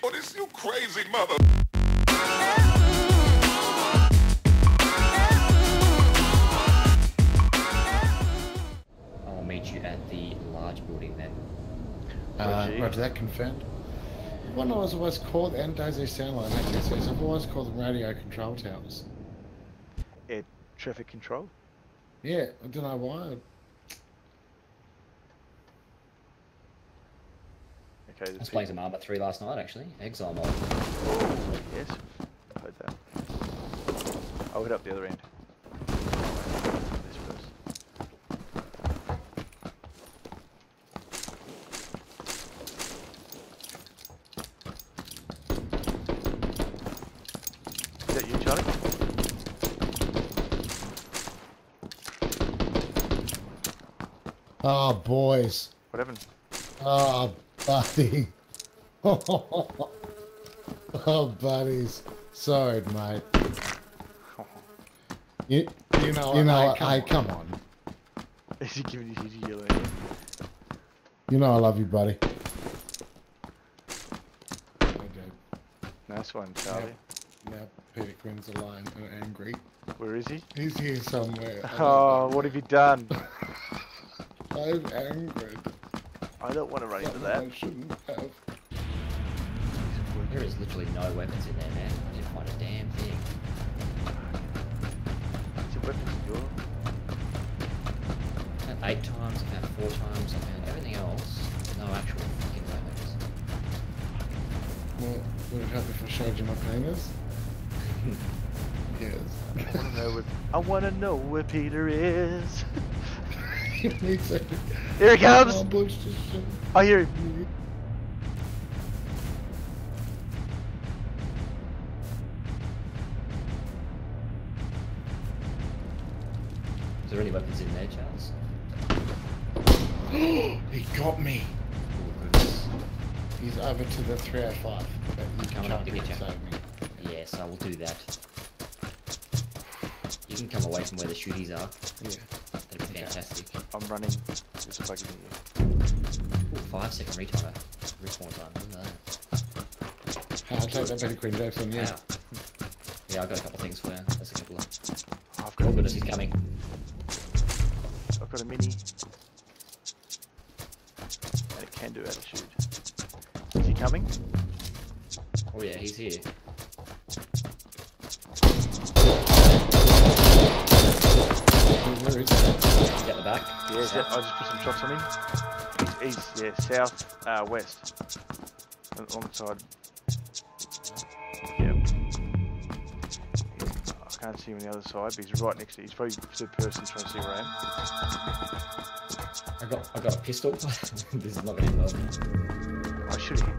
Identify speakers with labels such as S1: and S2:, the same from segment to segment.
S1: Oh, this you crazy mother.
S2: I'll meet you at the large building then.
S3: Uh,
S4: Roger.
S3: roger that, confirmed. One I was always called, and does they sound like ATCs? I've always called them radio control towers.
S4: Air traffic control.
S3: Yeah, I don't know why.
S4: Okay.
S2: I was playing some Arma 3 last night actually. Exile mode.
S4: Yes. Heard that. I'll hit up the other end. This first. Is that you, Charlie?
S3: Oh, boys.
S4: What happened?
S3: Oh, buddy. oh, buddies. Sorry, mate. You,
S4: You know,
S3: you know,
S4: hey,
S3: hey,
S4: come
S3: come on.
S4: Is he giving you?
S3: You know I love you, buddy.
S4: Nice one, Charlie.
S3: Now Peter Quinn's alone and angry.
S4: Where is he?
S3: He's here somewhere.
S4: Oh, what have you done?
S3: I'm angry.
S4: I don't want to run into that.
S3: I shouldn't have.
S2: There is literally no weapons in there, man. I didn't find a damn thing.
S4: It's a weapon your
S2: I found eight times, I found four times, I found everything else. No actual fucking weapons.
S3: Well, would it help if I showed you my penis? yes.
S4: I want to know where. I want to know where Peter is.
S3: Me too.
S4: Here he comes.
S3: Oh, Bush just showed-
S4: I hear him.
S2: Is there any weapons in there, Charles?
S3: he got me. He's over to the 305. But you
S2: Coming up to get you. Yes, I will do that. You can come away from where the shooties are.
S3: Yeah.
S2: That'd be fantastic.
S4: I'm running. There's a bug here.
S2: Ooh, five second retime. Respawn time. Look at that.
S3: Hey, I'll take that Betty Quinn Jackson, yeah.
S2: Wow. Yeah, I've got a couple things for you. That's a couple of.
S4: I've got
S2: Oh
S4: a
S2: goodness,
S4: mini.
S2: he's coming.
S4: I've got a mini. And it can do attitude. Is he coming?
S2: Oh yeah, he's here.
S4: Yeah, that, I just put some shots on him. He's east, yeah, south, uh, west. Alongside. Yep. I can't see him on the other side, but he's right next to He's probably the person trying to see where I am.
S2: I got I got a pistol. this is not gonna end well.
S4: I should him.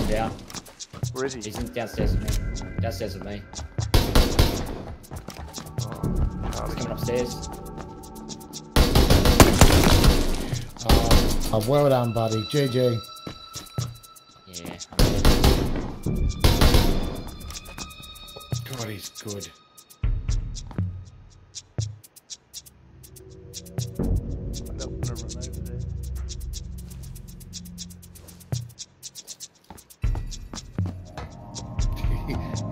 S2: I'm down.
S4: Where is he?
S2: He's in, downstairs with me. Downstairs with me. He's
S4: Charlie.
S2: Uh, coming upstairs.
S3: Oh, oh, well done, buddy. GG.
S2: Yeah.
S3: God, he's good.
S4: I don't want to run over there.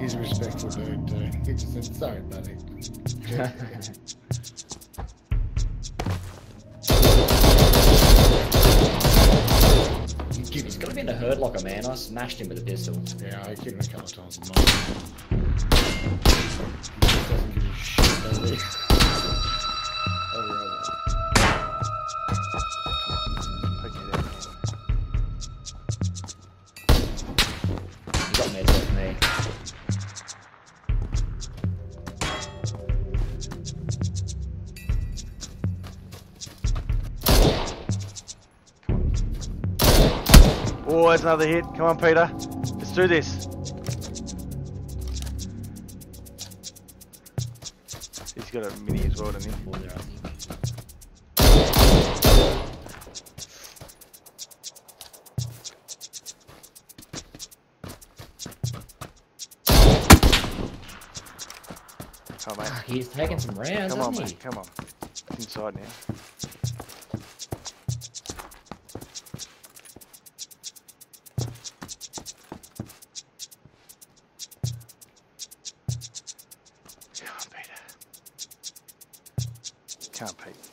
S3: he's a respectful dude, too. He just said, sorry, buddy.
S2: hurt like a man. I smashed him with a pistol.
S3: Yeah, I hit him a couple of times. Doesn't give a shit, does he? Oh,
S4: Oh, there's another hit. Come on, Peter. Let's do this. He's got a mini as well, doesn't he?
S2: Four there,
S4: Come on, mate.
S2: He's taking some rounds,
S4: Come on,
S2: he?
S4: mate. Come on. It's inside now. Can't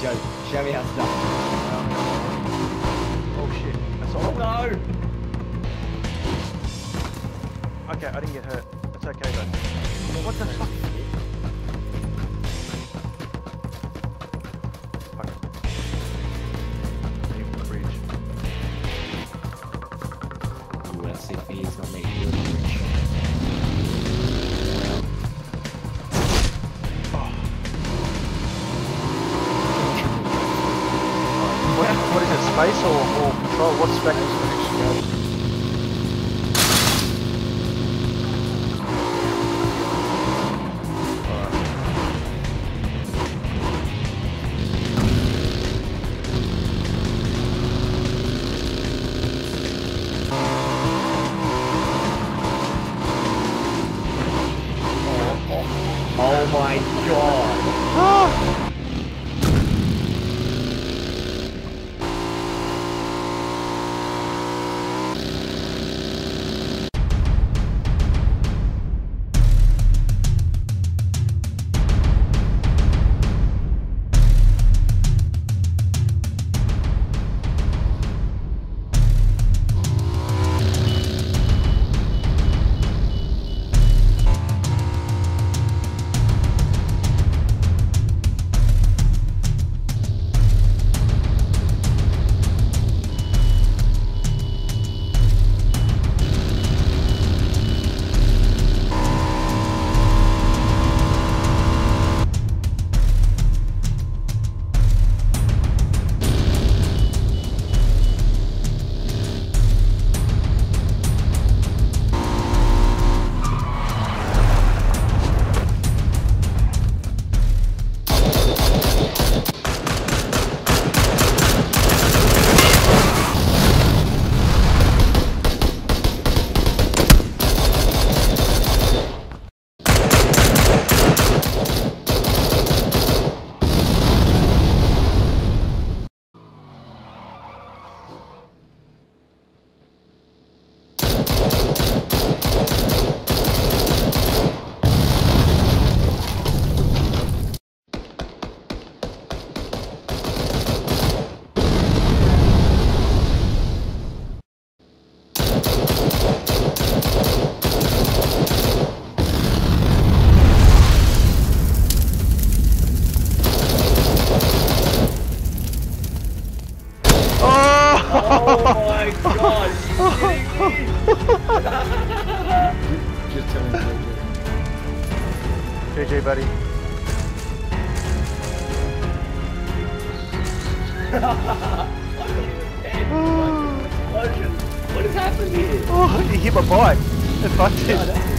S2: show, show me how.
S4: Oh shit, that's all.
S2: No!
S4: Okay, I didn't get hurt. That's okay though. What the fuck? Fuck. What is space or, or control? What's spec?
S2: oh Oh my god, you?
S3: Just tell him JJ.
S4: GG, buddy.
S2: What has happened here?
S4: Oh, you hit my bike. If I did.